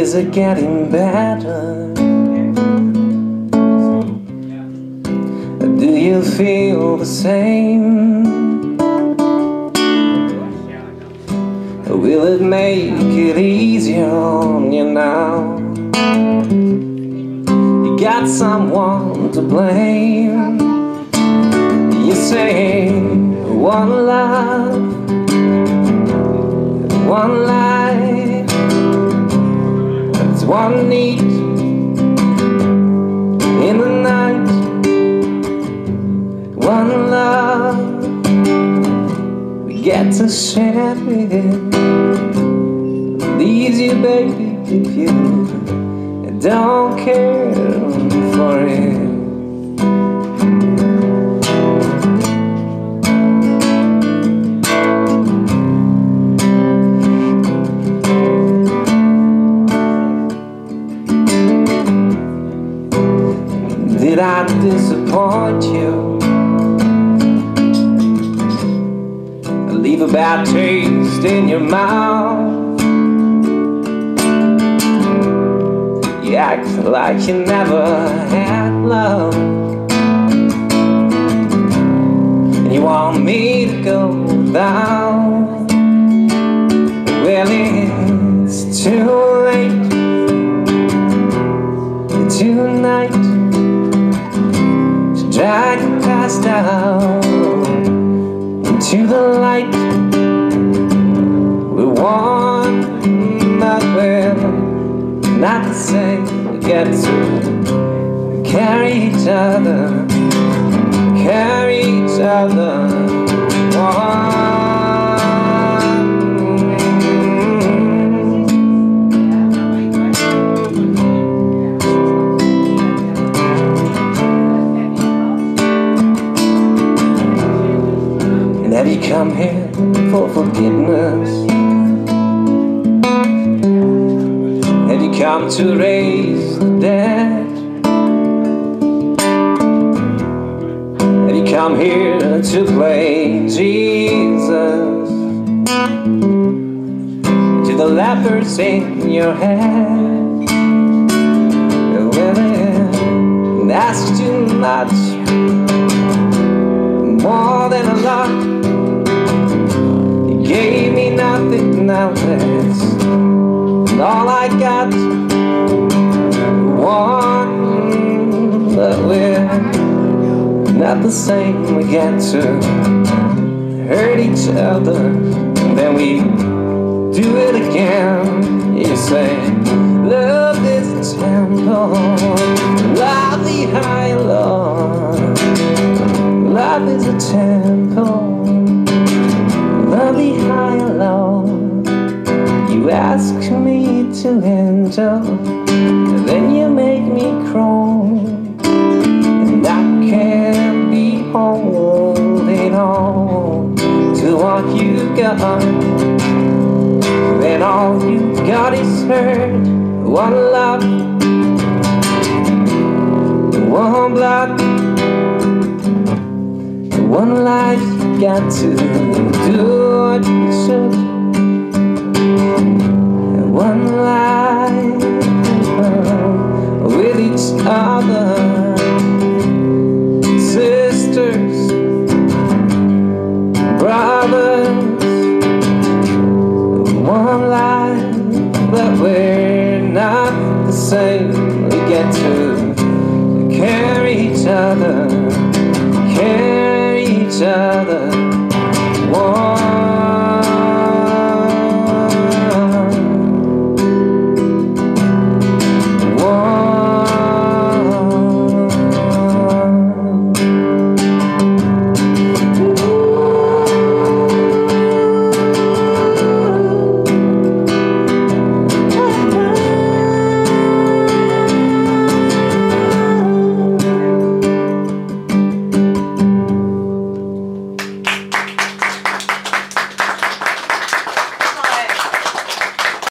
is it getting better? Do you feel the same? Will it make it easier on you now? You got someone to blame. You say one love, in the night. One love, we get to share with it. Leaves you, baby, if you don't care for it. Did I disappoint you? I Leave a bad taste in your mouth. You act like you never had love. And you want me to go down. The light. We want we're not the same. We get to carry each other, carry each other. Have you come here for forgiveness? Have you come to raise the dead? Have you come here to play Jesus? To the lepers in your head? That's too much more than a lot. Nothing now that's all I got. One, but we're not the same. We get to hurt each other, and then we do it again. You say, Love is a temple, love the high Lord. Love is a temple, to enter, and then you make me crawl, and I can't be holding on to what you got. When all you got is hurt, one love, one blood. One life, you got to We get to carry each other, carry each other.